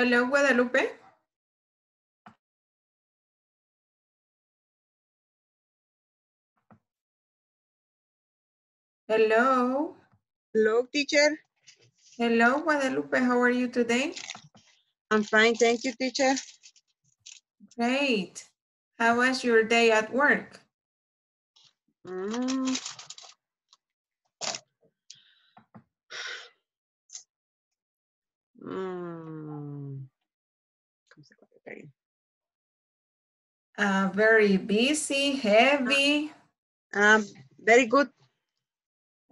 Hello, Guadalupe. Hello. Hello, teacher. Hello, Guadalupe. How are you today? I'm fine, thank you, teacher. Great. How was your day at work? Mm. Mm. ¿Cómo se ahí? Uh, very busy, heavy. Um, very good.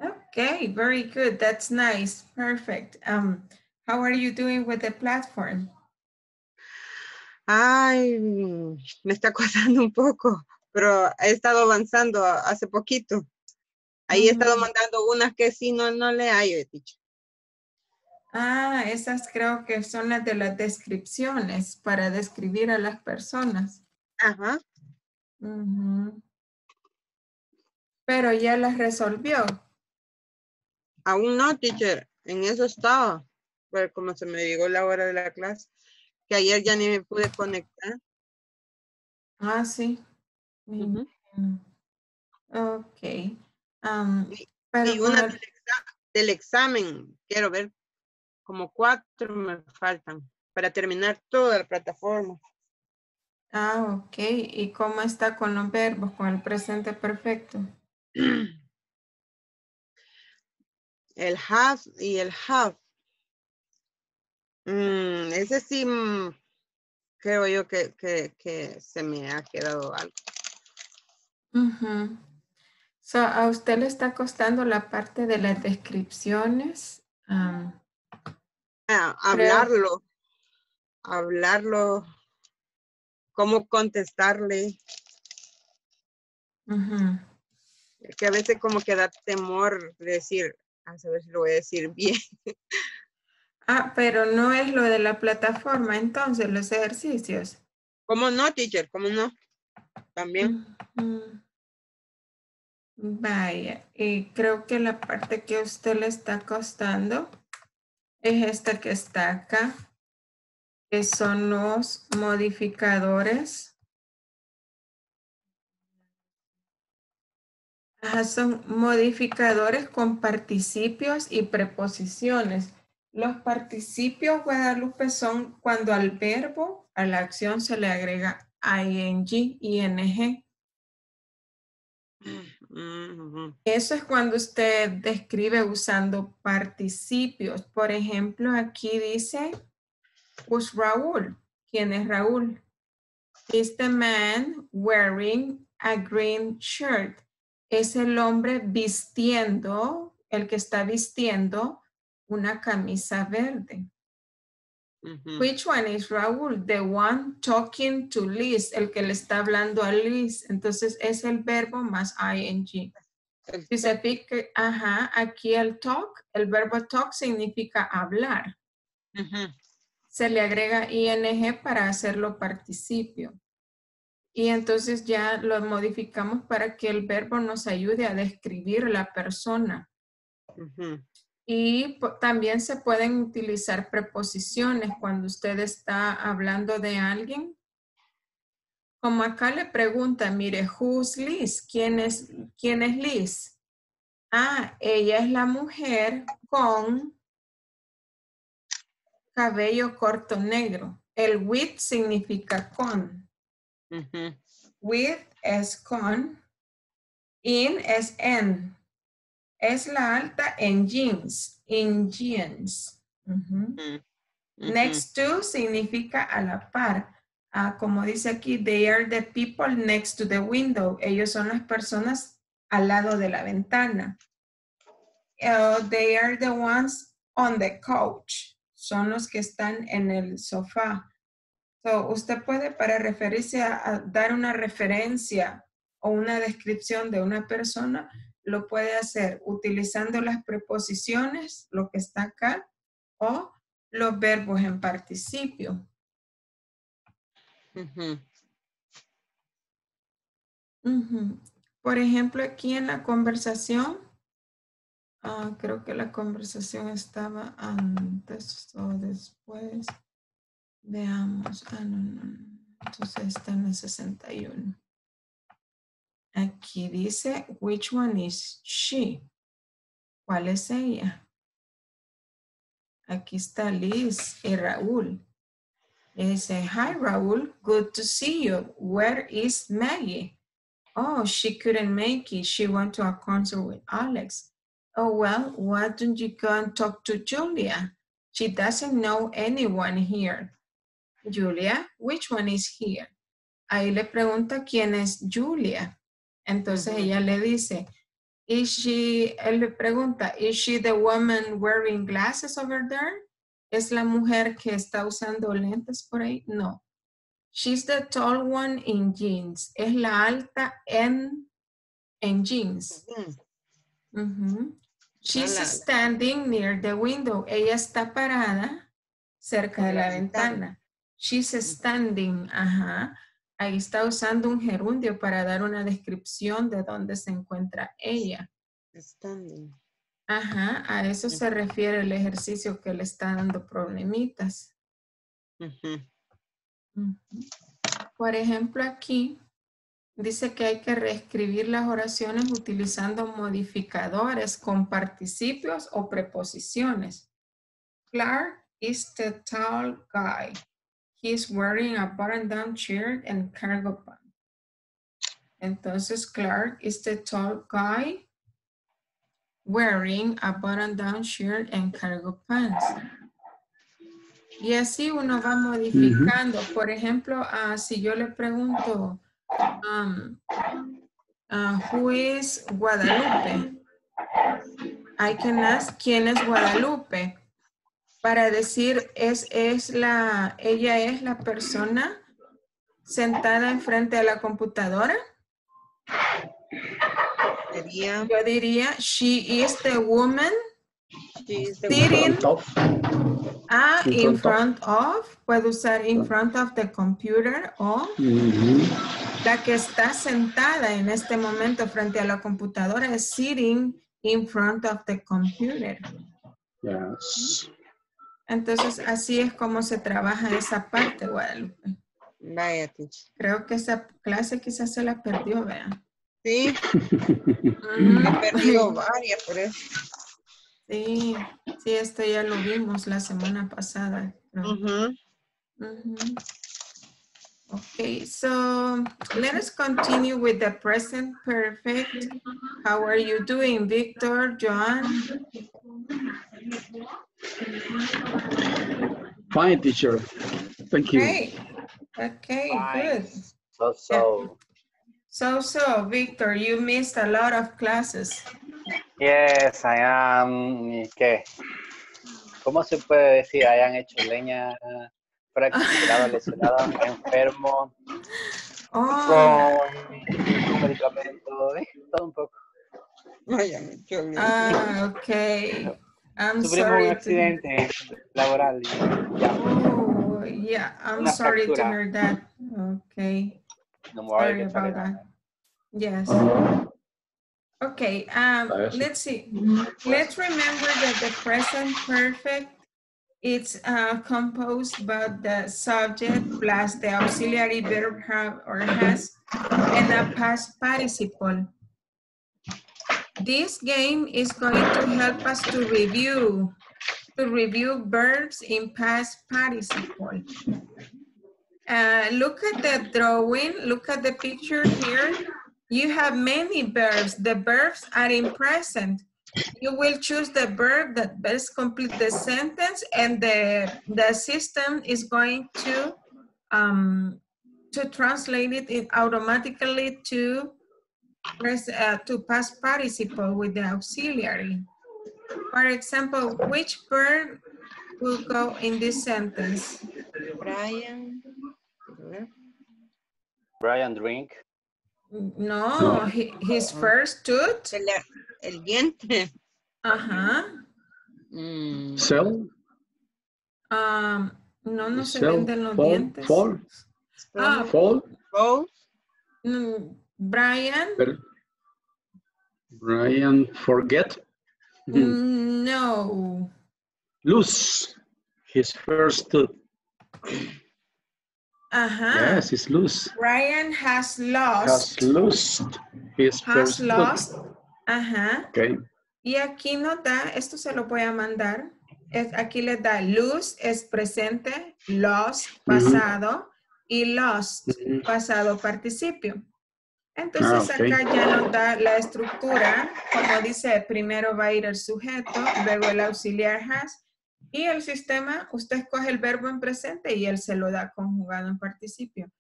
Okay, very good. That's nice. Perfect. Um, how are you doing with the platform? Ay, me está costando un poco, pero he estado avanzando hace poquito. Ahí he estado Mm. mandando unas que sí no, no le hallo, teacher. Ah, esas creo que son las de las descripciones para describir a las personas. Ajá. Ujú. Pero ya las resolvió. Aún no, teacher. En eso estaba. Pero como se me llegó la hora de la clase, que ayer ya ni me pude conectar. Ah, sí. Ujú. imagino. Ok. Y- pero Y con una el- del, exa- del examen, quiero ver, como cuatro me faltan para terminar toda la plataforma. Ah, ok. ¿Y cómo está con los verbos, con el presente perfecto? El have y el have. Mm, ese sí, mm, creo yo que, que, que se me ha quedado algo. Ujú. So, ¿A usted le está costando la parte de las descripciones? Am, Ah, hablarlo, hablarlo, cómo contestarle, que a veces como que da temor decir, a saber si lo voy a decir bien. Ah, pero no es lo de la plataforma, entonces, los ejercicios. ¿Cómo no, teacher? ¿Cómo no? También. Vaya, y creo que la parte que a usted le está costando es esta que está acá, que son los modificadores. Son modificadores con participios y preposiciones. Los participios, Guadalupe, son cuando al verbo, a la acción se le agrega ing, ing. Eso es cuando usted describe usando participios. Por ejemplo, aquí dice, who's Raúl? ¿Quién es Raúl? Is the man wearing a green shirt? Es el hombre vistiendo, el que está vistiendo una camisa verde. Which one is Raúl? The one talking to Liz, el que le está hablando a Liz. Entonces es el verbo más ing. Si se fija, ajá, aquí el talk, el verbo talk significa hablar. Se le agrega ing para hacerlo participio. Y entonces ya lo modificamos para que el verbo nos ayude a describir la persona. Y también se pueden utilizar preposiciones cuando usted está hablando de alguien. Como acá le pregunta, mire, who's Liz? ¿Quién es, quién es Liz? Ah, ella es la mujer con cabello corto negro. El with significa con. With es con. In es en. Es la alta en jeans. In jeans. Next to significa a la par. Ah, como dice aquí, they are the people next to the window. Ellos son las personas al lado de la ventana. Uh, they are the ones on the couch. Son los que están en el sofá. So, usted puede, para referirse a, a dar una referencia o una descripción de una persona, lo puede hacer utilizando las preposiciones, lo que está acá, o los verbos en participio. Ujú. Ujú. Por ejemplo, aquí en la conversación, ah, creo que la conversación estaba antes o después. Veamos. Ah, no, no, no. Entonces está en el 61. Aquí dice, which one is she? ¿Cuál es ella? Aquí está Liz y Raúl. Dice, hi Raúl, good to see you. Where is Maggie? Oh, she couldn't make it. She went to a concert with Alex. Oh, well, why don't you go and talk to Julia? She doesn't know anyone here. Julia, which one is here? Ahí le pregunta quién es Julia. Entonces ella le dice, is she, él le pregunta, is she the woman wearing glasses over there? ¿Es la mujer que está usando lentes por ahí? No. She's the tall one in jeans. Es la alta en, en jeans. She's standing near the window. Ella está parada cerca de la ventana. She's standing. Ajá. Ahí está usando un gerundio para dar una descripción de dónde se encuentra ella. Standing. Ajá. A eso se refiere el ejercicio que le está dando problemitas. Por ejemplo, aquí dice que hay que reescribir las oraciones utilizando modificadores con participios o preposiciones. Clark is the tall guy. He's wearing a button-down shirt and cargo pants. Entonces, Clark is the tall guy wearing a button-down shirt and cargo pants. Y así uno va modificando. Por ejemplo, ah, si yo le pregunto, um, ah, who is Guadalupe? I can ask, ¿quién es Guadalupe? Para decir, es, es la, ella es la persona sentada enfrente de la computadora. Sería, Yo diría, she is the woman she is the sitting Front of. ah, In in front front of. Puedo usar in front of the computer o Mhm. La que está sentada en este momento frente a la computadora es sitting in front of the computer. Yes. Entonces, así es como se trabaja esa parte, Guadalupe. Vaya, teacher. Creo que esa clase quizás se la perdió, vean. Sí, he perdido varias por eso. Sí, sí, esto ya lo vimos la semana pasada. Mhm. Okay, so let us continue with the present perfect. How are you doing, Victor, Joan? Fine, teacher. Thank you. Great. Okay, good. So, so, So, so, Victor, you missed a lot of classes. yes, I am, ¿y ¿qué? ¿Cómo se puede decir? Hayan hecho leña, fracturado, lesionado, enfermo, Oh, con un medicamento, eh, todo un poco. Vaya, me ah, okay. I'm Sufrimos un sorry to, laboral y oh, yeah, I'm Una sorry to hear that. Okay. no me voy a Sorry about that. Yes. Okay, um, let's see. Let's remember that the present perfect it's uh, composed by the subject plus the auxiliary verb have or has and a past participle. This game is going to help us to review to review verbs in past participle. Uh, look at the drawing, look at the picture here. You have many verbs. The verbs are in present. You will choose the verb that best complete the sentence and the, the system is going to, um, to translate it automatically to, pres- uh, to past participle with the auxiliary. For example, which verb will go in this sentence? Brian. Brian drink, No, No. hi- his first tooth. El, el diente. Ajá. Mm, Cell. Um, no, no se Cell. venden los Fall. dientes. Fall. Ah, Fall. Rose. mm, Brian, Brian, forget. mm, no. Lose his first tooth. Ajá. Yes, it's loose. Brian has lost. Has lost his Has first lost. Ajá. Okay. Y aquí nos da, esto se lo voy a mandar. Es, aquí les da lose es presente, lost pasado y lost pasado participio. Entonces Ah, acá ya nos da la estructura, como dice, primero va a ir el sujeto, luego el auxiliar has y el sistema, usted escoge el verbo en presente y él se lo da conjugado en participio.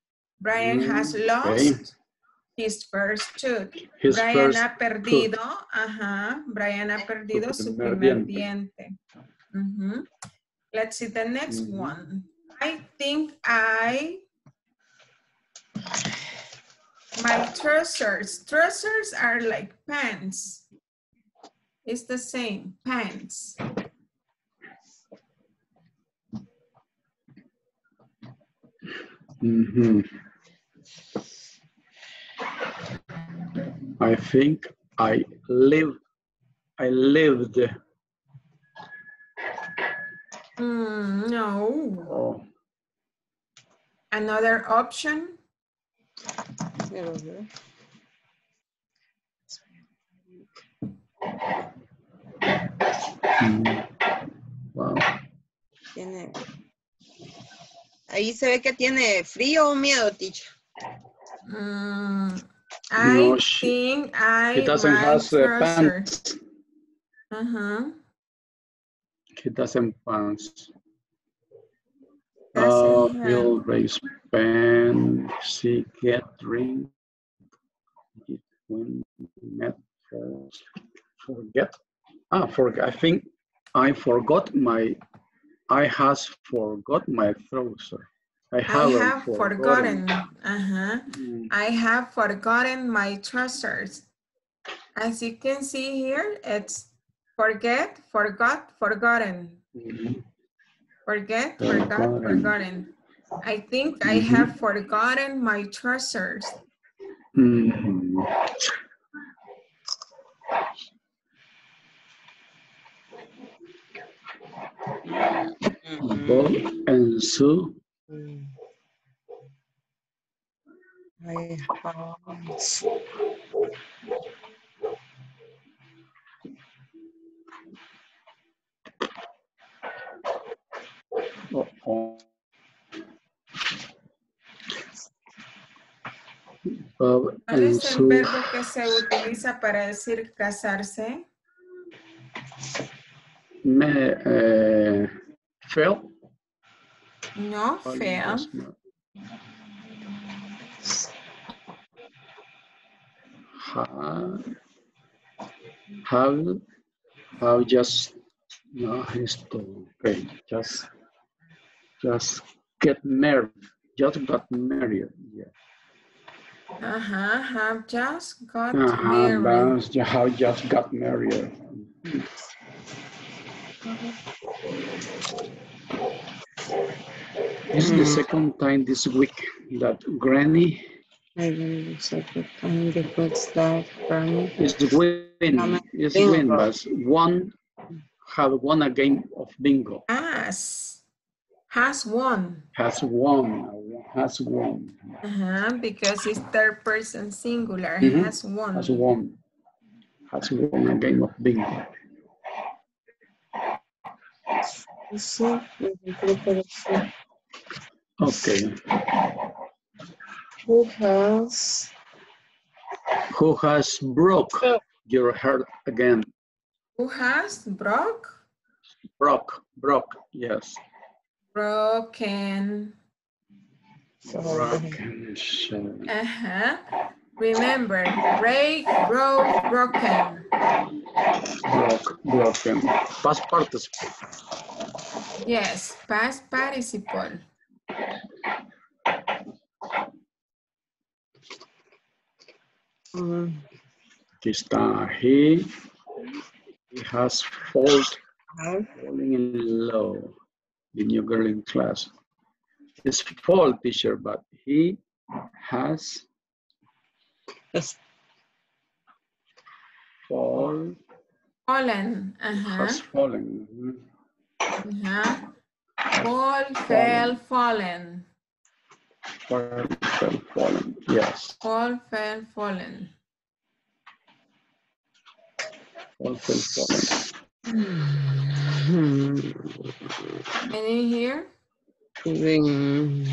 Brian Mm, has lost his first tooth. His Brian first ha perdido, ajá, Brian ha perdido su primer primer diente. Let's see the next one. I think I, my trousers, trousers are like pants. It's the same, pants. Mhm. I think I live. I lived. Mm, no. Oh, Another option, mm, wow. Tiene. Ahí se ve que tiene frío o miedo, teacher. mm, I No, she- think I He doesn't my has uh, pants. Uh-huh. He doesn't pants. Uh, he'll raise pen. See, get drink. It when met falls. Forget. Ah, forget. I think I forgot my. I has forgot my trouser. I I have forgotten. Uh-huh. Mm, I have forgotten my trousers. As you can see here, it's forget, forgot, forgotten. mhm. Forget, forgot, Forgotten. forgotten. I think I Mhm. have forgotten my trousers. Mhm. Mm, Bob and Sue. I have- Oh. ¿Cuál es el verbo que se utiliza para decir casarse? Me, eh, fell. No, fea. Ha, have, have just, no, esto, okay, just, just get married, just got married, yeah. Uh-huh, have just got Uh-huh, married. bounce, you have just got married. This is the second time this week that Granny I don't know, second time because that from is the win, is win, but one have won a game of bingo, Has, has won. has won, has won, Uh-huh, because it's third person singular, Mhm. has won. has won, has won a game of bingo. Sí, creo que sí. Okay, Who has who has broke your heart again? Who has broke? Broke, broke, yes. Broken. Broken. so- Uh-huh. Remember, break, broke, broken. Broke, broken. Past participle. Yes, past participle. um, Aquí está. He, he has fall, falling in love. The new girl in class. It's fall teacher, but he has es- fall, Fallen. Uh-huh. has fallen. Mhm. uh-huh. Paul fell fallen. Paul fell fallen. Yes. Paul fell fallen. Paul fell fallen. Any here? Ring.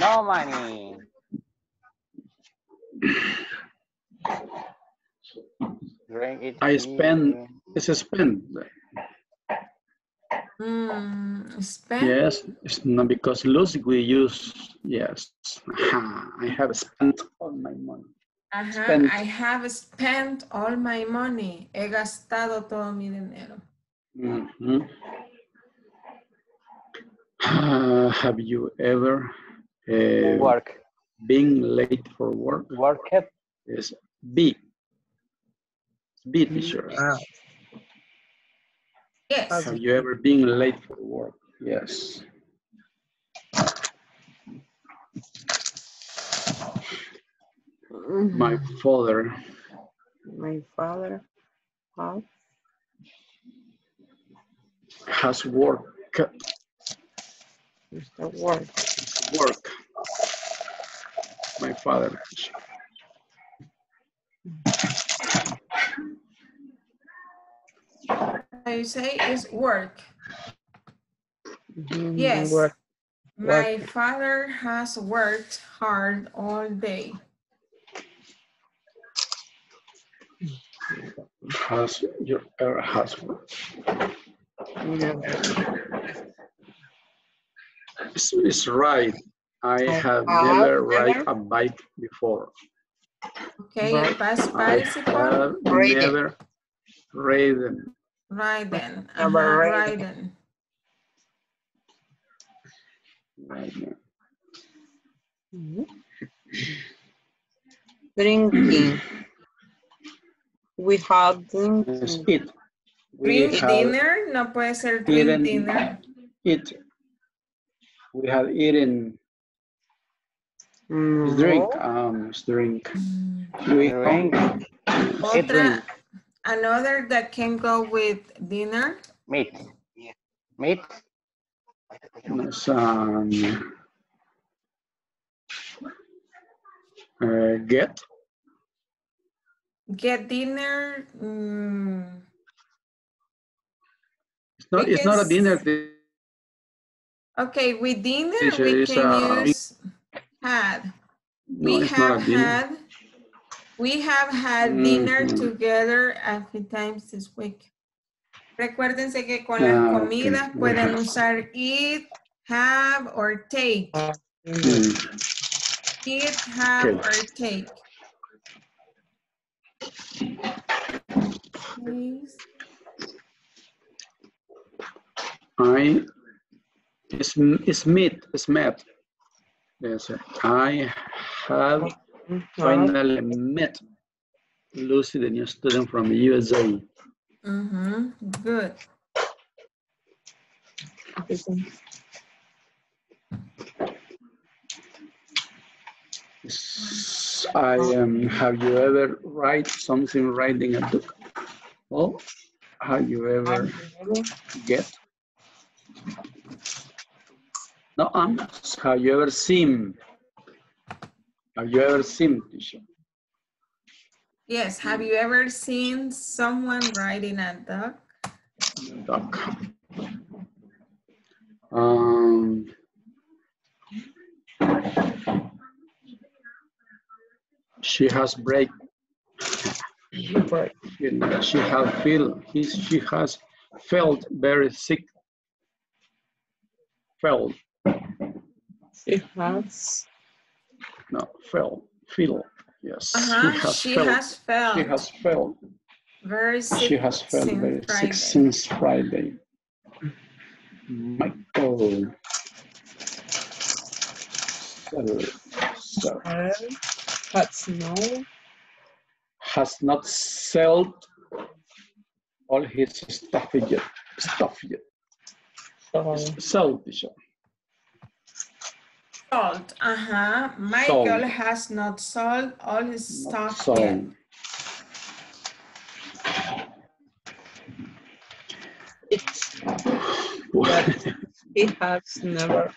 No money. Drink it. I spend- It's a spend. Hmm, spent? Yes. It's not because lose we use yes. I have spent all my money. Ajá, spent. I have spent all my money. He gastado todo mi dinero. Mhm. Ah, have you ever uh, Work. been late for work? Work it. Is B. B teacher. Ah, Yes. Have you ever been late for work? Yes. My father My father. How? has work Mr. Word. work. My father. I say is work. Mhm, Yes. Work. My father has worked hard all day. Has your ever has? Yeah. It's, it's right. I I have have never ride a bike before. Okay, Right. past I participle, have Ridden. never ridden. ridden. Never Ajá, ridden. ridden. ridden. Drinking. We have It's drinking. it. Drink dinner, no puede ser drink eaten dinner. it. We have eaten Mm, drink. Um, drink. We Drink. Otra, another that can go with dinner. Meat. Meat. It's, um, uh, get. Get dinner. mm, It's not. It's not a dinner. Okay, with dinner Teacher, we it's, can uh, use had. No, We have had. We have had dinner Mhm. together a few times this week. Recuérdense que con las Ah, comidas We pueden have. usar eat, have, or take. Mm, Eat, have, Okay. or take. Please. I. It's, it's meat. It's met. Yes. I have finally met Lucy, the new student from the USA. Mm-hmm. Good. I um, have you ever write something writing a book? Well, have you ever get? No, um, have you ever seen? Have you ever seen teacher? Yes. Have you ever seen someone riding a duck? Duck. Um, she has break. She, she have feel. He, she has felt very sick. Felt. She has. No, felt. Feel. Yes. Uh-huh. She felt. has felt She has felt. very sick She has felt since very Friday. sick since Friday. Michael. So, so Had. Had snow. has not sold all his stuff yet. Stuff yet. So, Sold, teacher. Sold. Uh-huh. Michael Sold. has not sold all his Not stuff yet. sold. it's He has never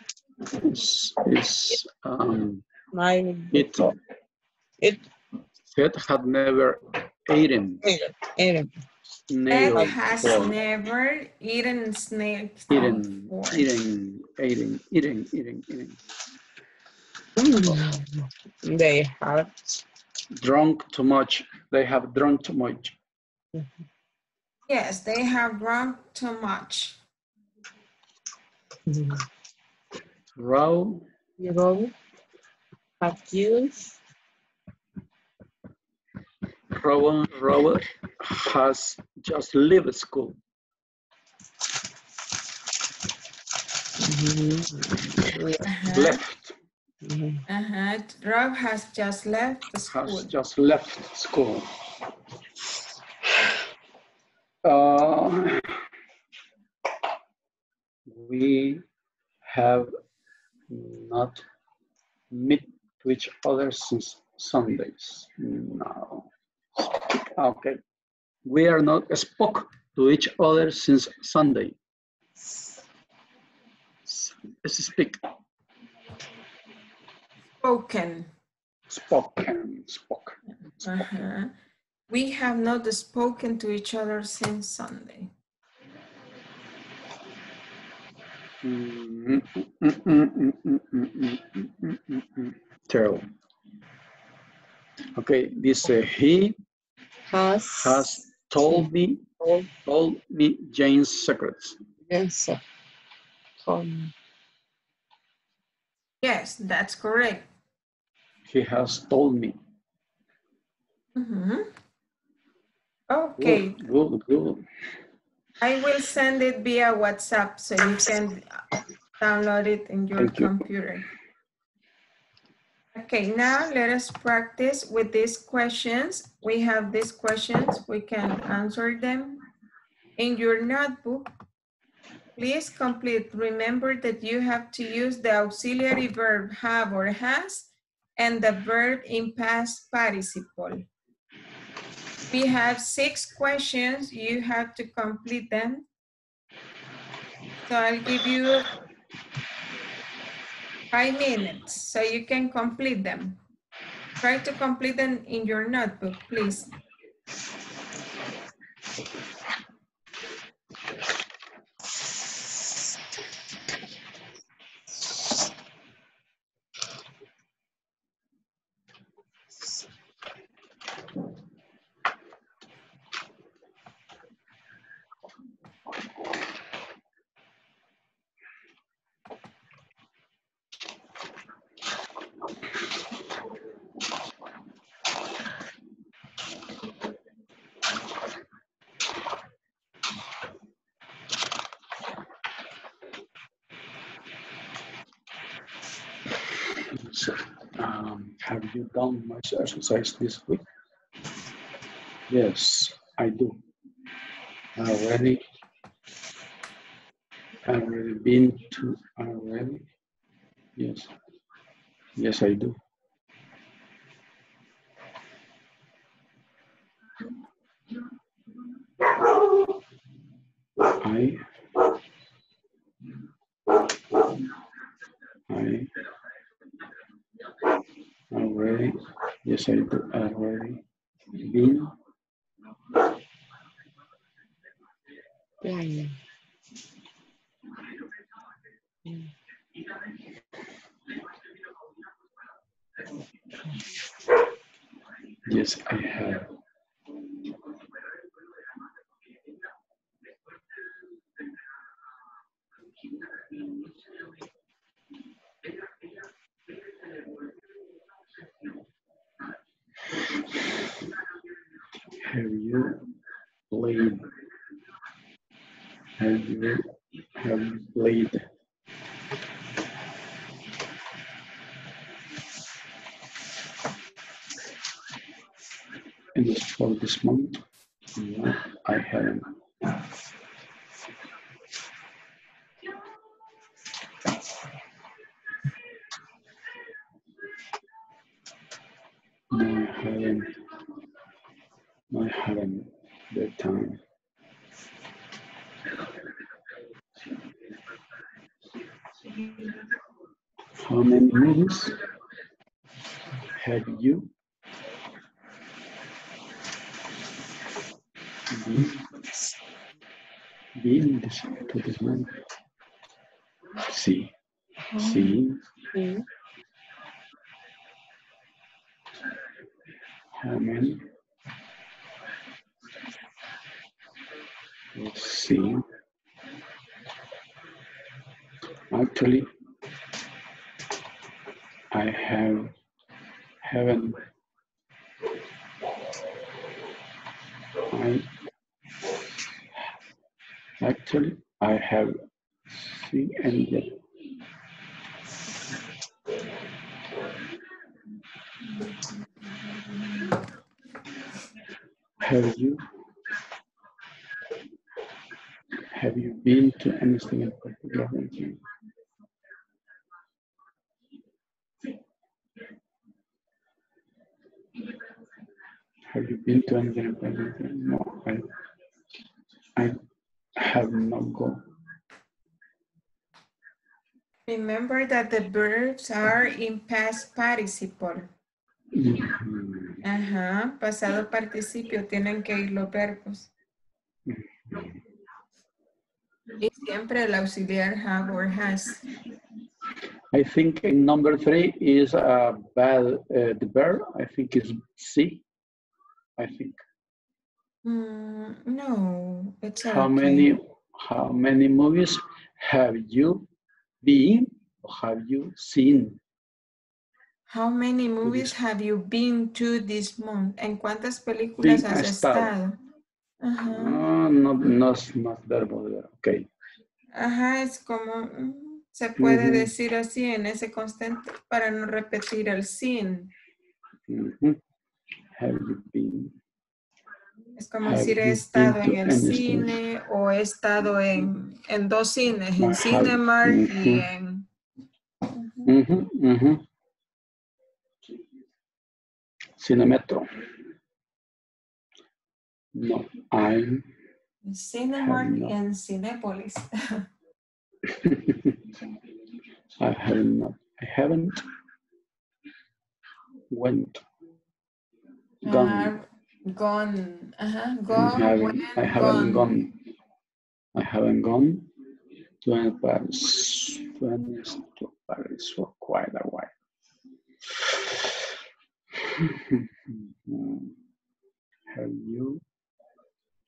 It's, is um, tried it it. it had never eaten Eden, Eden. Ed has before. never eaten snakes Eaten, before. eating, eating, eating, eating, eating. Mm. They have Drunk too much. They have drunk too much. Yes, they have drunk too much. Row you have used Rowan Robert has just left school. we Uh-huh. Left. Uh-huh. Rob has just left the school. Has just left school. Uh, we have not met to each other since Sundays. No. Okay. We are not spoke to each other since Sunday. Speak. Spoken. Spoken. Spoken. spoken. Uh -huh. We have not spoken to each other since Sunday. Mm-hmm. Mm-hmm. Mm-hmm. Terrible. Okay, this uh, he has has told me told told me Jane's secrets. yes um, Yes, that's correct. He has told me. Mhm. Okay, Good, good, good. I will send it via WhatsApp so you can download it in your Thank you. Okay, now let us practice with these questions. We have these questions, we can answer them. In your notebook, please complete. Remember that you have to use the auxiliary verb have or has and the verb in past participle. We have six questions. You have to complete them. So I'll give you five minutes so you can complete them. Try to complete them in your notebook, please. So, um, have you done much exercise this week? Yes, I do. Already. Already been to already? Yes. Yes, I do. I I already, yes, I do already been yeah. Yes, I have. Have you played? Have you have you played? In this for this month? No, I haven't. No, I haven't. No, I haven't. The time. How many movies have you been, been this, to this month? Sí, sí. Sí. How many? Let's see. Actually, I have haven't. I actually I have seen any yet. Have you? Have you been to anything in particular? Have you been to anything in particular? No, I, I have not gone. Remember that the verbs are in past participle. Mhm. Ajá, pasado participio, tienen que ir los verbos. Y siempre el auxiliar have or has. I think in number three is a bad uh, the verb. I think is C. I think. Mm, no, it's How okay. many how many movies have you been or have you seen? How many movies have you been to this month? ¿En cuántas películas Been, has estado. estado? Ajá. No, no es es verbo. de- Ok. Ajá, es como, mm, se puede decir así en ese constante para no repetir el sin. Have you been? Es como Have decir he estado en el cine o he estado en, en dos cines, en Cinemark y en... Cinemetro. No, I'm en Cinemark no. y en Cinépolis. I have not. I haven't went. Gone. Ah, gone. Ajá, I gone, haven't, went, I haven't gone. gone. I haven't gone to Paris. To Paris for quite a while. Hmm, hmm, hmm. have you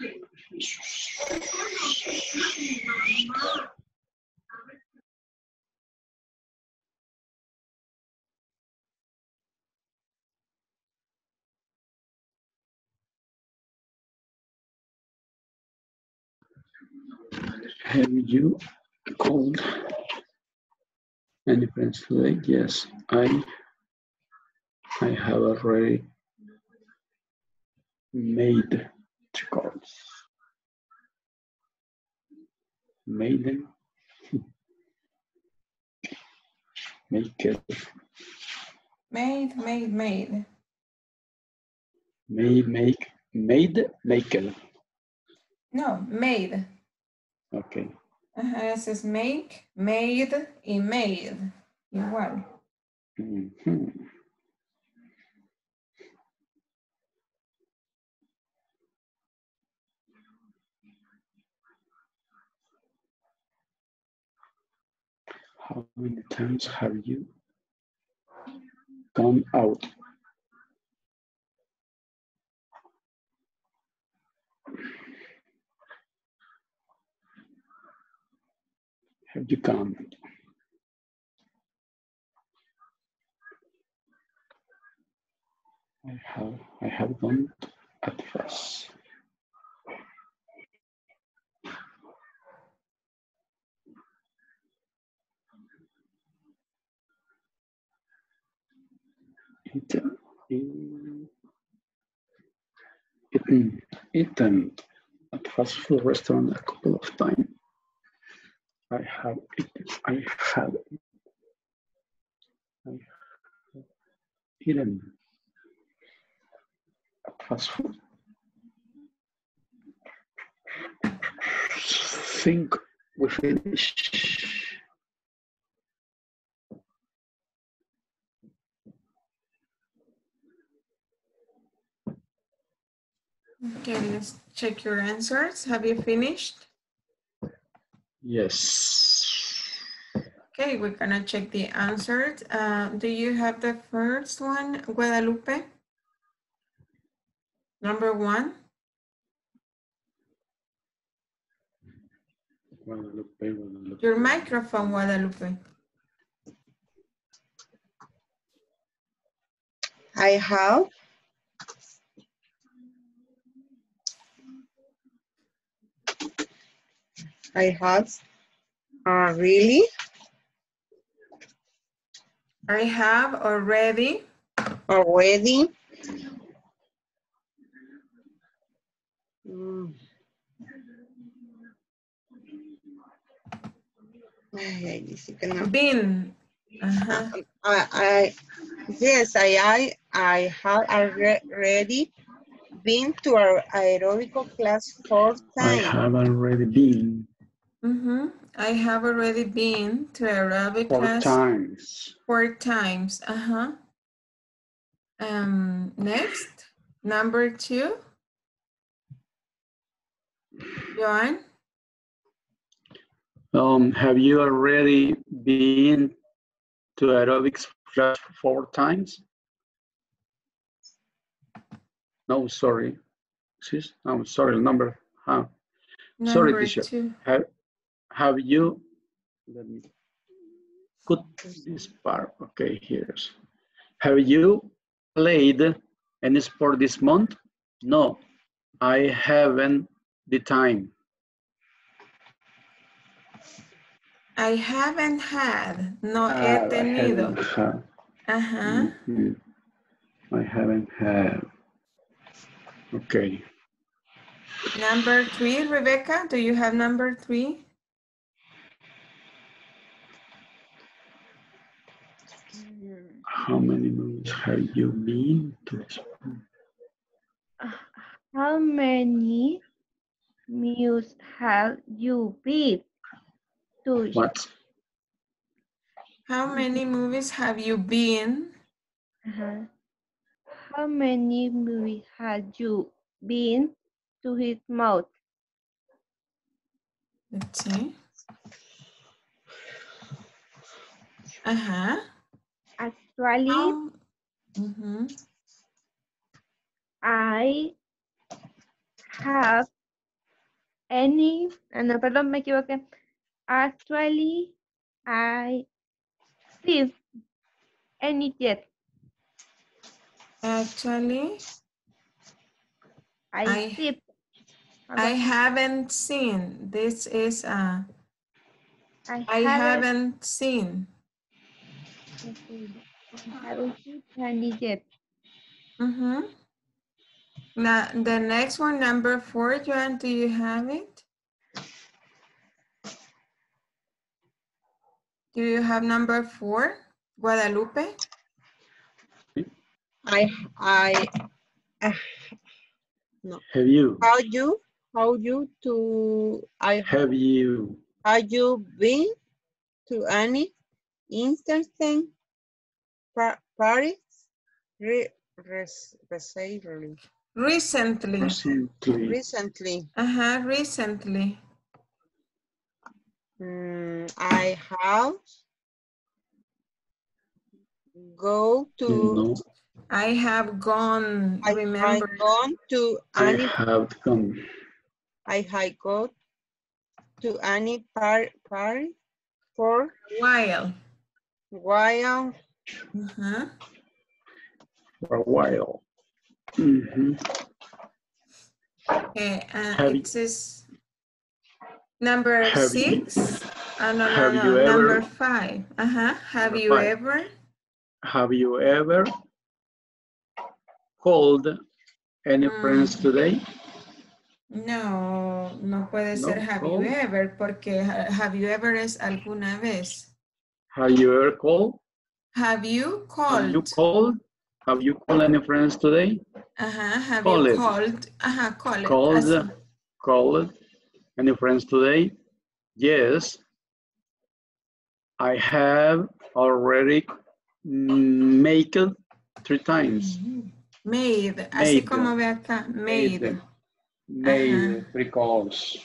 Have you called any friends today? Yes, I I have already made calls. Made them. Make it. Made, made, made. Made, make, made, make it. No, made. Okay. Ajá, ese es make, made y made. Igual. Mhm. How many times have you gone out? Have you gone? I have I have gone at first. Eaten. Eaten at fast food restaurant a couple of times. I have eaten. I have. I have eaten at fast food. Think we finish. Okay, let's check your answers. Have you finished? Yes. Okay, we're gonna check the answers. Uh, do you have the first one, Guadalupe? Number one? Guadalupe, Guadalupe. Your microphone, Guadalupe. I have. I have. Uh, really? I have already. Already? Mm. Ay, ay, dice que no. Been. Ajá. I, I, yes, I, I, I have already been to our aerobic class four times. I have already been Mhm. I have already been to aerobic four class times. four times. Uh-huh. Um, next, number two. Joan, Um, have you already been to aerobics class four times? No, sorry. Sis, I'm sorry, number, huh? Sorry, number teacher. two. Have, have you, let me put this part, okay, here's. Have you played any sport this month? No, I haven't the time. I haven't had, no Ah, he tenido. Ajá. Mhm. I haven't had. Okay. Number three, Rebecca, do you have number three? How many movies have you been to? How many meals have you been to? What? How many movies have you been? Uh-huh. How many movies have you been to his mouth? Let's see. Ajá. Actually, How- Mhm. I have any, ah, no, perdón, me equivoqué. Actually, I see any yet. Actually, I, I- sip. I haven't seen. This is uh I I haven't. I haven't seen any yet. Mm-hmm. Now the next one, number four, Joan, do you have it? Do you have number four, Guadalupe? I, I, No. Have you? how you, how you to, I, Have you? have you been to any interesting pa- parties re, res, recently? Recently. Recently. Recently, Uh-huh, recently. mm, I have go to, No, I have gone, I, I remember. gone to I any, have gone. I have go to any par, party for While. while Uh-huh. for a while. Mhm. Okay, uh, Have it says number Have you- six. Oh, no, no, have no, you number ever- five. Uh-huh. Have you five. ever? Have you ever called any Mm. friends today? No, no puede No, ser have you ever, porque have you ever es alguna vez. Have you ever called? Have you called? Have you called? called? Have you called any friends today? Ajá, have Call you it. called? Ajá, call it. Called, called any friends today? Yes. I have already made it three times. Made, así Made. como ve acá, made. Made three calls.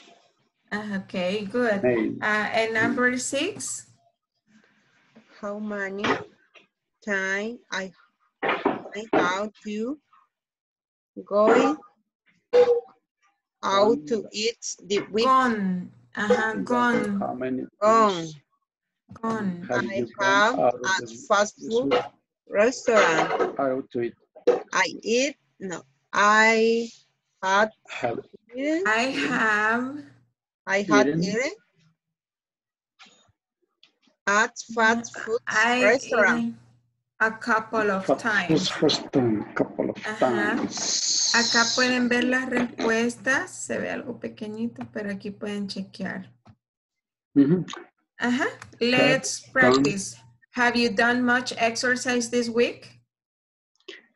Ah, Okay, good. Made. Uh, and number six, How many time I I have to going out to eat the week? gone. Uh-huh, Ajá, gone, How many? Gone. gone. Have I have gone at fast food restaurant. Out to eat? I eat no. I had Have eaten. I have, I had Eaten. eaten at fast food I restaurant. eaten a couple of times. First time, couple of Ajá. times. Acá pueden ver las respuestas, se ve algo pequeñito, pero aquí pueden chequear. Mhm. Ajá, let's done. practice. Have you done much exercise this week?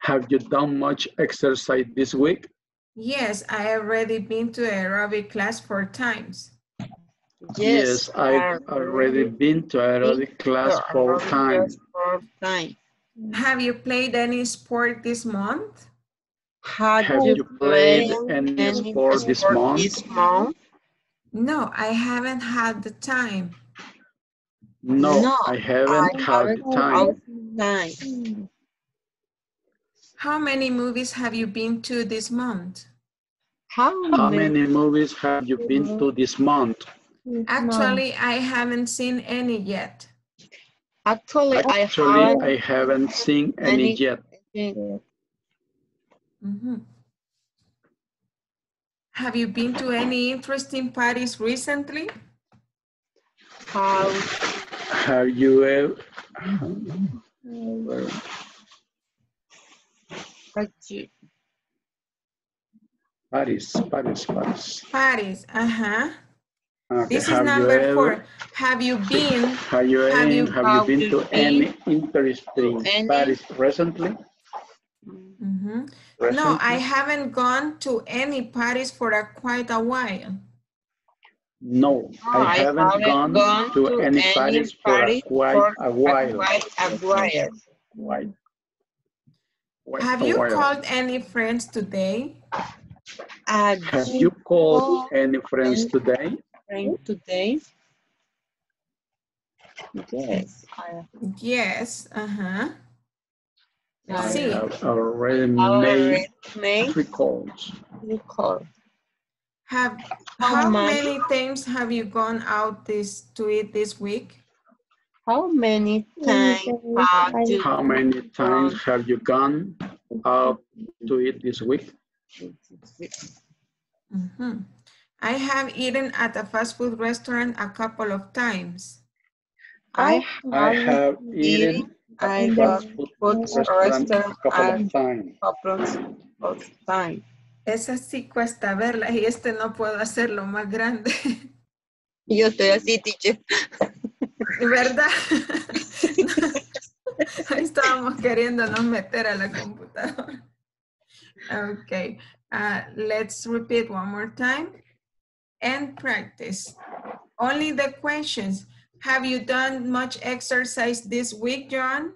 Have you done much exercise this week? Yes, I have already been to aerobic class four times. Yes, I've already been to aerobic class four times. class Four times. Have you played any sport this month? Have, Have you played any any sport this month? This month? No, I haven't had the time. No, No, I haven't I had haven't time. had time. How many movies have you been to this month? How, How many? many movies have you been to this month? Actually, I haven't seen any yet. Actually, Actually, I I haven't seen any Any- yet. haven't. Mhm. Have you been to any interesting parties recently? How, Have you ever? have you, Paris, Paris, Paris. Parties, uh-huh. Okay, This is have you number ever- four. Have you been? Have you, Have any- you- have have you been you to been any interesting any- Paris recently? Mhm. No, I haven't gone to any parties for a, quite a while. No, No, I haven't gone to any parties for party quite for a while. quite a while. Quite- quite Have a you while. called any friends today? Have Have you called any friends today? Friend today? Yes. Yes, uh-huh. I Sí. have already made already made three calls. you call. Have, How how many times have you gone out this, to eat this week? How many times have you How many times have you gone out to eat this week? Mhm. I have eaten at a fast food restaurant a couple of times. I I have eaten eaten at I fast food food restaurant a couple of times. couple of times. Esa sí cuesta verla y este no puedo hacerlo más grande, Yo estoy así, teacher. ¿verdad? Ahí estábamos queriéndonos meter a la computadora. Okay, uh, let's repeat one more time and practice. Only the questions. Have you done much exercise this week, John?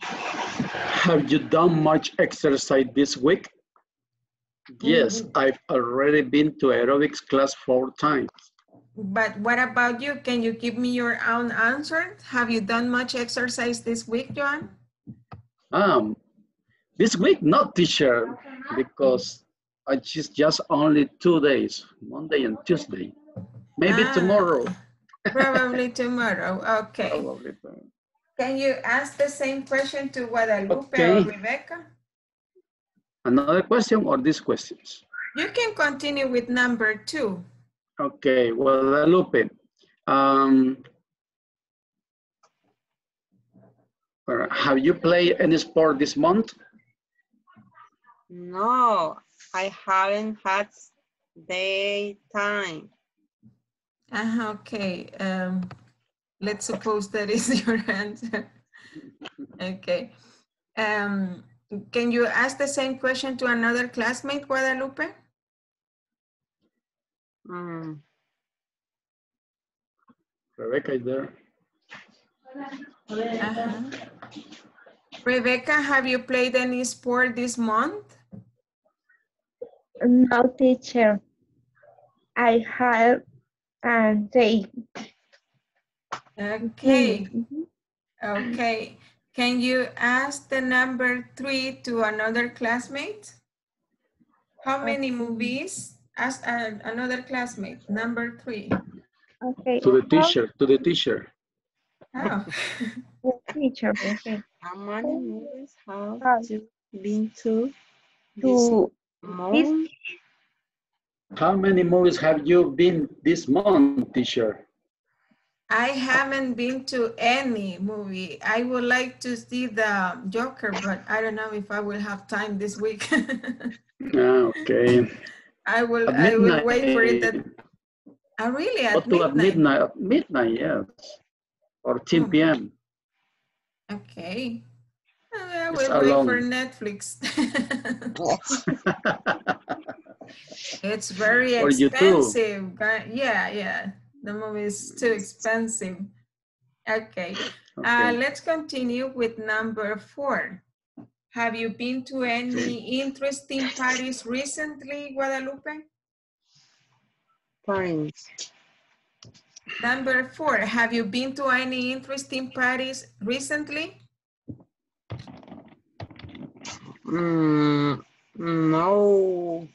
Have you done much exercise this week? Yes, I've already been to aerobics class four times. But what about you? Can you give me your own answer? Have you done much exercise this week, John? Um, this week, not teacher, because I just just only two days, Monday and Tuesday. Maybe Ah. tomorrow. Probably tomorrow. Okay. Probably tomorrow. Can you ask the same question to Guadalupe or Rebecca? Another question or these questions? You can continue with number two. Okay, Guadalupe. Um, have you played any sport this month? No, I haven't had daytime. Uh, okay. Um, let's suppose that is your answer. okay. Um, can you ask the same question to another classmate, Guadalupe? Mm, Rebecca is there. Uh-huh. Rebecca, have you played any sport this month? No, teacher. I have and they. Okay, Mhm. okay. Can you ask the number three to another classmate? How many movies? Ask uh, another classmate, number three. Okay. To the teacher, to the teacher. Oh, the teacher, okay. how many movies have you been to this To month? How many movies have you been this month, teacher? I haven't been to any movie. I would like to see the Joker, but I don't know if I will have time this week. Ah, okay. I will, At I will wait for it. At, oh, really? At to at midnight? midnight, at midnight, yes. Or 10 Oh. p.m. Okay. Uh, I It's will wait for alone. Netflix. It's very Or YouTube. expensive. Yeah, yeah. The movie is too expensive. Okay. Uh, Okay. let's continue with number four. Have you been to any interesting parties recently, Guadalupe? Times. Number four, have you been to any interesting parties recently? Mm, no,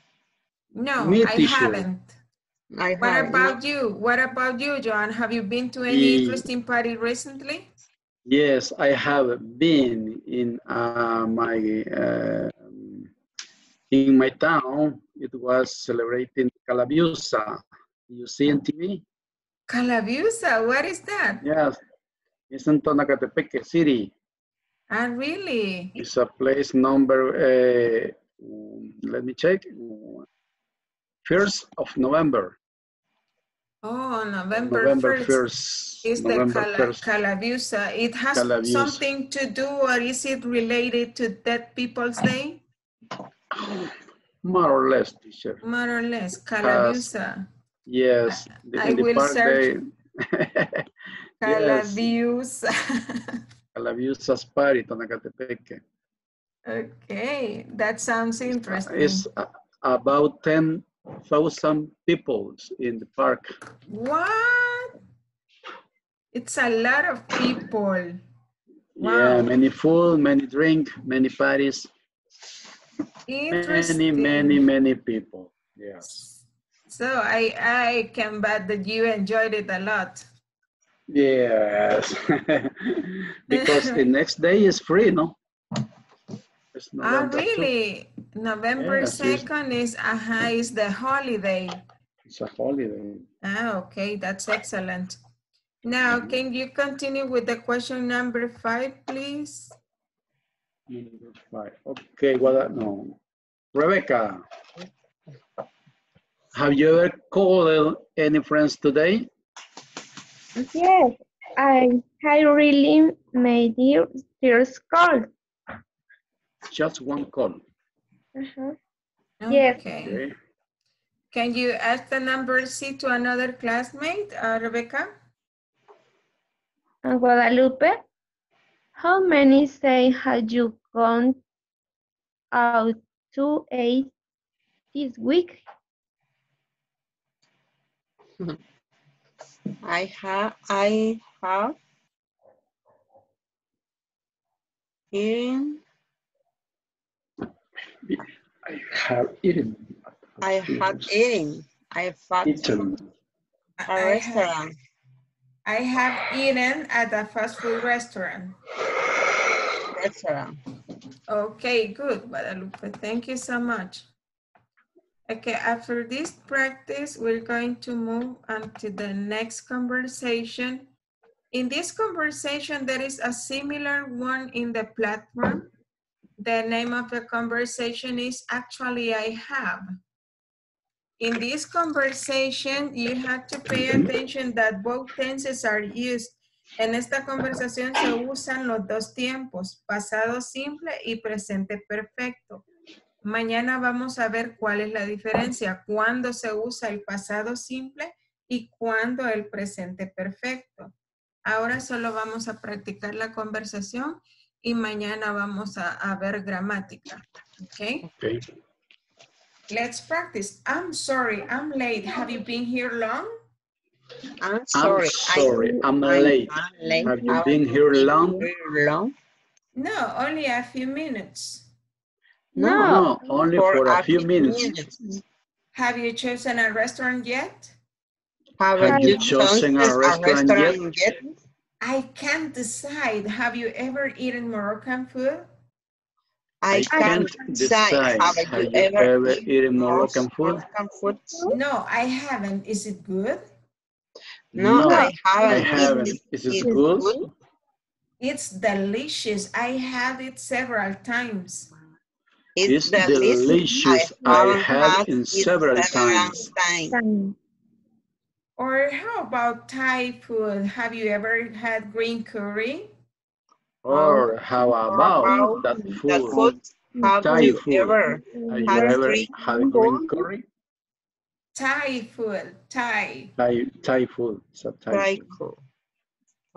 No, Me, I teacher. haven't. I What have about you? What about you, John? Have you been to any interesting party recently? Yes, I have been in uh, my um in my town. It was celebrating Calabiuza. You see in TV? Calabusa, what is that? Yes, it's in Tonacatepeque City. Ah, really? It's a place number. Uh, let me check. First of November. Oh, November, November 1st, first. is the November Cala- first. Calabusa. It has Calabusa. something to do or is it related to Dead People's Day? More or less, teacher. More or less, Calabusa. Yes. the- I the will search. yes. Calabusa. Calabiuza's party, Tonacatepeque. okay, that sounds uh, interesting. It's about 10,000 people in the park. What? It's a lot of people. Yeah, many food, many drink, many parties, many, many, many people. Yes. So I I can bet that you enjoyed it a lot. Yes. because the next day is free, no? It's Ah, November two. really? November Yes, yes. 2nd is, aha, is the holiday. It's a holiday. Ah, okay, that's excellent. Now, can you continue with the question number five, please? Number five. Okay, what, no. Rebecca, have you ever called any friends today? Yes, I, I really made your first call. Just one call. Uh-huh. Yes. Okay. Okay. Can you ask the number C to another classmate, uh, Rebecca? And Guadalupe, how many say have you gone out to eat this week? I have I have eaten I have eaten. I have eaten I have Eaten. a I have- restaurant I have eaten at a fast food restaurant. restaurant. Okay, good, Guadalupe. Thank you so much. Okay, after this practice, we're going to move on to the next conversation. In this conversation, there is a similar one in the platform. the name of the conversation is Actually I Have. In this conversation, you have to pay attention that both tenses are used. En esta conversación se usan los dos tiempos, pasado simple y presente perfecto. Mañana vamos a ver cuál es la diferencia, cuándo se usa el pasado simple y cuándo el presente perfecto. Ahora solo vamos a practicar la conversación y mañana vamos a, a ver gramática. ¿Ok? Okay. Let's practice. I'm sorry, I'm late. Have you been here long? I'm I'm sorry. I'm late. I'm late. Have you been here long? Long? No, only a few minutes. No, No, only for a few minutes. Have you chosen a restaurant yet? Have, Have you you chosen chosen a restaurant yet? I can't decide. Have you ever eaten Moroccan food? I I can't can't decide. decide. Have Have you you ever ever eaten eaten Moroccan food? Moroccan food? No, I haven't. Is it good? No, No, I haven't. I Is haven't. it- Is it is good? It's delicious. I had it several times. It's delicious. delicious. I haven't had had in it several times. times. Or how about Thai food? Have you ever had green curry? Or um, how about about that That food? food, have Thai you food. ever Have you Had ever green had green curry? Thai food, Thai. Thai, Thai food. It's a Thai tried? food.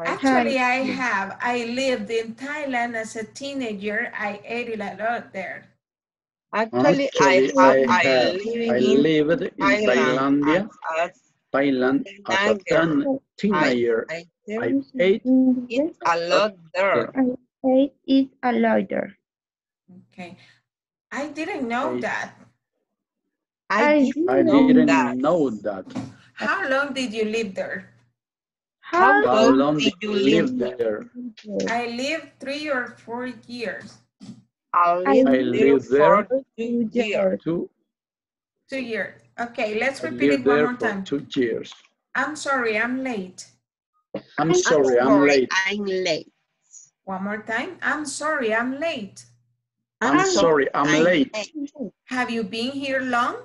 Actually, I have. I lived in Thailand as a teenager. I ate it a lot there. Actually, Actually, I have, I, have. live I in lived in Thailand Thailandia, as, as Thailand as a teenager. teen- teenager. I I there ate eat a lot there. I ate it a larder. Okay. I didn't know I- that. I I didn't I know didn't that. know that. How long did you live there? How How long long did did you you live live there? I lived three or four years. I I lived there lived for two years. two, Two years. Okay, let's repeat it one more time. two years. I'm sorry, I'm late. I'm I'm sorry, I'm sorry, late. I'm late. One more time. I'm sorry, I'm late. I'm sorry, I'm late. Have you been here long?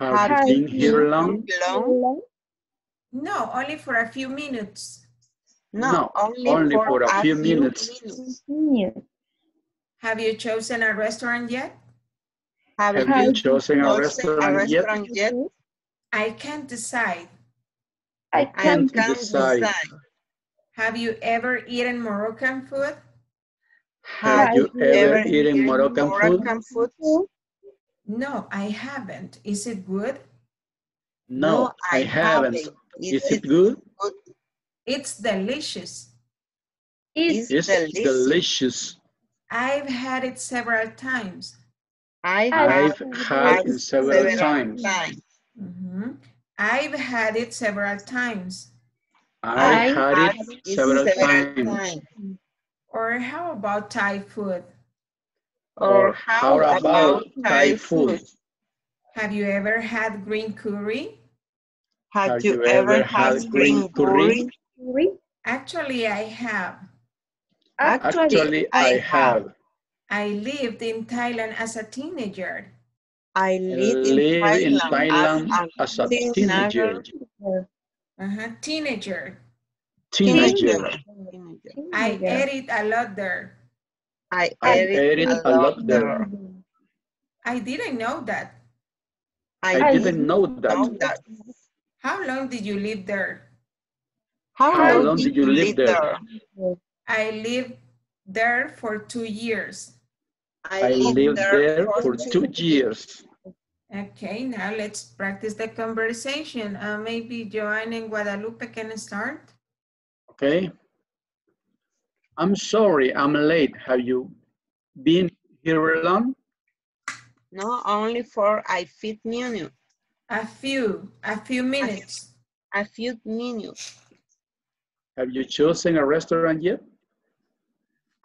Have Have you been here you long? long? No, only for a few minutes. No, No, only, only for, for a few minutes. minutes. Have you chosen a restaurant yet? Have, Have you you chosen a restaurant yet? restaurant yet? I can't decide. I I can't can't can't decide. decide. Have you ever eaten Moroccan food? Have you ever eaten Moroccan food? Moroccan food? No, I haven't. Is it good? No, I haven't. Is it good? It's delicious. It's It's It's delicious. delicious. I've had it several times. I I've had it several times. times. Mhm. I've had it several times. I had had it it several several times. times. Or how about Thai food? Or Or how how about about Thai food? Have you ever had green curry? Have you ever had green curry? curry. Actually, I have. Actually, I have. I lived in Thailand as a teenager. I lived in Live in Thailand, Thailand as a teenager. Uh-huh. Teenager. Teenager. Teenager. I Teenager. ate a lot there. I I ate ate it it a lot there. I didn't know that. I didn't know know that. that. How long did you live there? How, How long did you live there? I lived there for two years. I lived there for two years. Okay, now let's practice the conversation. Uh, maybe Joanne and Guadalupe can start. Okay. I'm sorry, I'm late. Have you been here long? No, only for a few minutes. A few, a few minutes. A few minutes. Have you chosen a restaurant yet?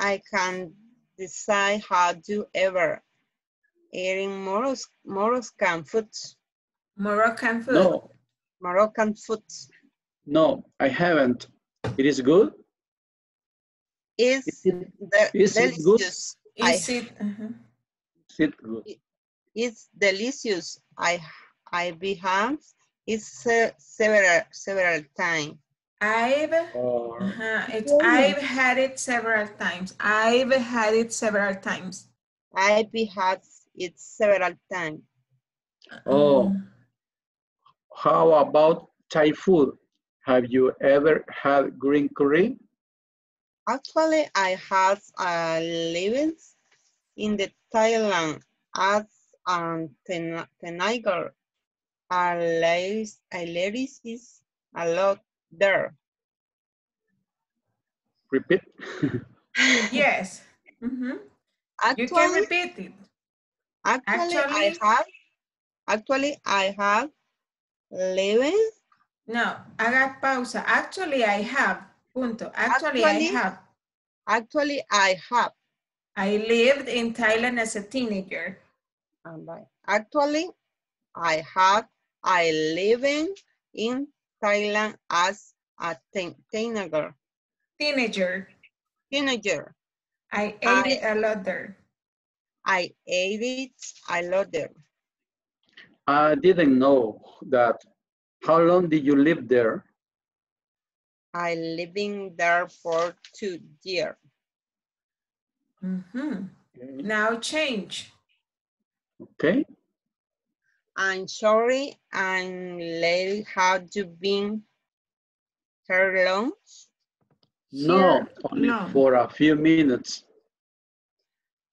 I can decide how to ever eating Moros, Moroccan food. Moroccan food. No, Moroccan food. no, I haven't. It is good? is Is it- de- is it good? delicious. I- Is it, uh-huh. Sit good. It's delicious. I I behave it se- several several times. I've, Or uh-huh, it's, I've had it several times. I've had it several times. I've had it several times. Oh. Um, how about Thai food? Have you ever had green curry? Actually, I have uh, lived in the Thailand as a ten- teenager. I live I live is a lot there. Repeat. Yes. Mhm. You can repeat it. actually, I have actually I have lived No, haga pausa. Actually, I have. Punto. Actually, I have. actually I have I lived in Thailand as a teenager. actually I have I living in Thailand as a teen- teenager. Teenager. Teenager. I ate I- it a lot there. I ate it a lot there. I didn't know that. How long did you live there? I living there for two years. Mhm. Now change. Okay. I'm sorry, I'm late. Have you been here long? No, Here, only no. for a few minutes.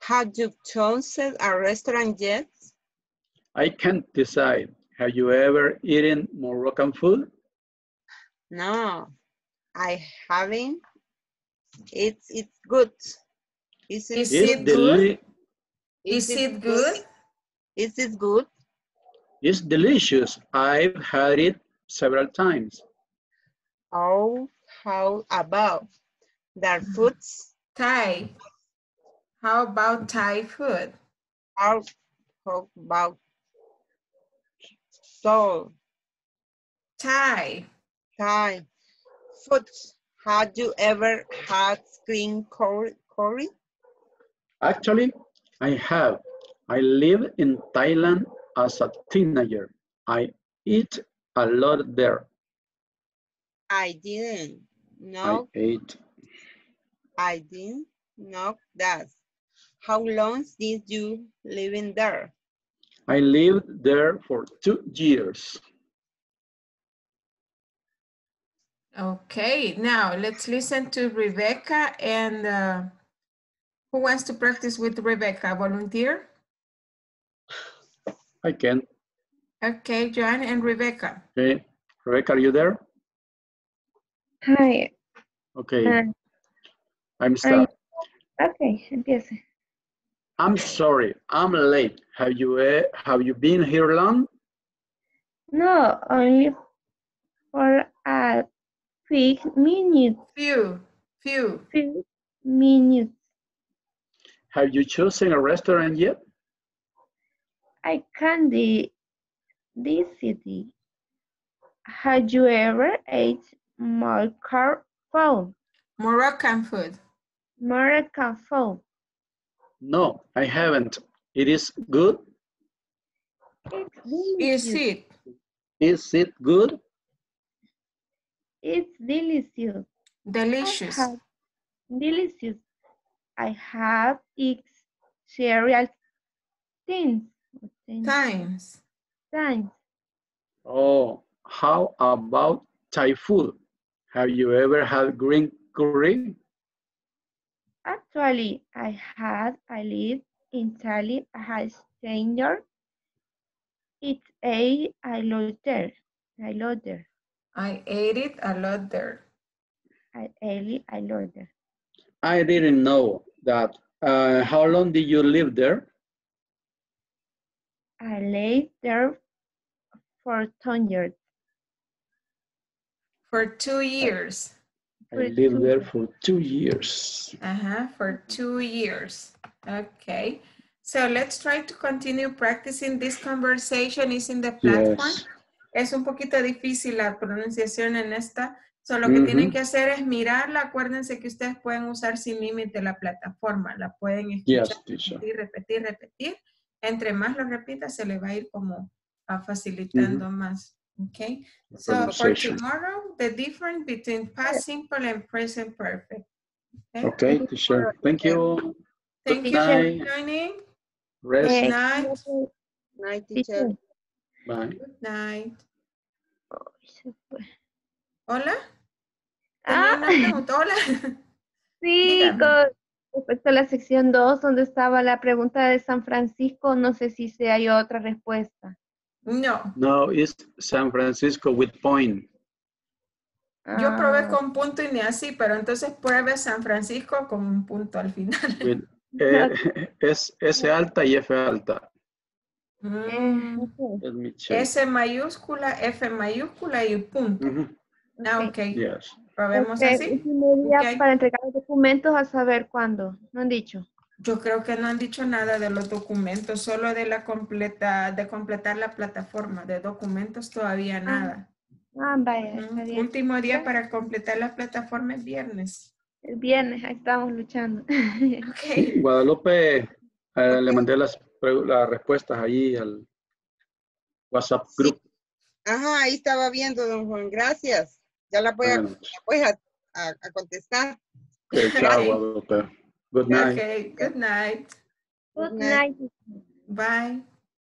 Have you chosen a restaurant yet? I can't decide. Have you ever eaten Moroccan food? No, I haven't. It's it's good. Is it, Is it good? deli- Is it good? Is it good? It's delicious. I've had it several times. Oh, how about their foods? Thai. How about Thai food? How, how about so Thai. Thai foods? Have you ever had green curry? Actually, I have. I live in Thailand as a teenager. I eat a lot there. I didn't know. I ate. I didn't know that. How long did you live in there? I lived there for two years. Okay, now let's listen to Rebecca and uh, who wants to practice with Rebecca? Volunteer? I can. Okay, Joanne and Rebecca. Okay. Rebecca, are you there? Hi. Okay. Ah, I'm start. ok, empiece. I'm sorry. I'm late. Have you eh, have you been here long? No, only for a quick minute, Few, few. few minutes. Have you chosen a restaurant yet? I can the this city. Have you ever ate Moroccan food? Moroccan food. Moroccan food. No, I haven't. It is good. It's Is it? Is it good? It's delicious. Delicious. have delicious. I have eat cereal things. Times. Times. Oh, how about Thai food? Have you ever had green curry? Actually, I had I lived in Italy as stranger. It's a I love there. I love there. I ate it a lot there. I ate I love there. I didn't know that. Uh, how long did you live there? I lived there for 10 years. For two years. I lived two there for two years. Uh-huh, for two years. Okay. So let's try to continue practicing this conversation is in the platform. Yes. Es un poquito difícil la pronunciación en esta. So, lo que tienen que hacer es mirarla. Acuérdense que ustedes pueden usar sin límite la plataforma. La pueden Yes, escuchar, teacher. repetir, repetir, repetir. Entre más lo repita, se le va a ir como ah, facilitando más. Okay. So for tomorrow, the difference between past simple and present perfect. Okay. Okay, teacher. Thank you. Thank Good you for night. joining. Rest. Eh, night. Night, teacher. Bye. Good night. Fue. Hola. Ah. Hola. Sí, con respecto a la sección 2, donde estaba la pregunta de San Francisco, no sé si se hay otra respuesta. No. No, it's San Francisco with point. Yo probé Ah, con punto y ni así, pero entonces pruebe San Francisco con un punto al final. With, eh, es S alta y F alta. Mm. S mayúscula, F mayúscula y punto. Ah, Ok. ok. Yes. Probemos Este, así. último día Ok. para entregar los documentos a saber cuándo. No han dicho. Yo creo que no han dicho nada de los documentos, solo de la completa, de completar la plataforma. De documentos todavía nada. Ah, vaya, Mm, bien. Último día para completar la plataforma es viernes. El viernes, ahí estamos luchando. Ok. Guadalupe, eh, le mandé las, respuestas ahí al WhatsApp Sí. group. Ajá, ahí estaba viendo, don Juan. Gracias. Ya la voy a, noches. la voy a, a- a contestar. Chao, Guadalupe. Good night. Good night. Good night. night. Bye.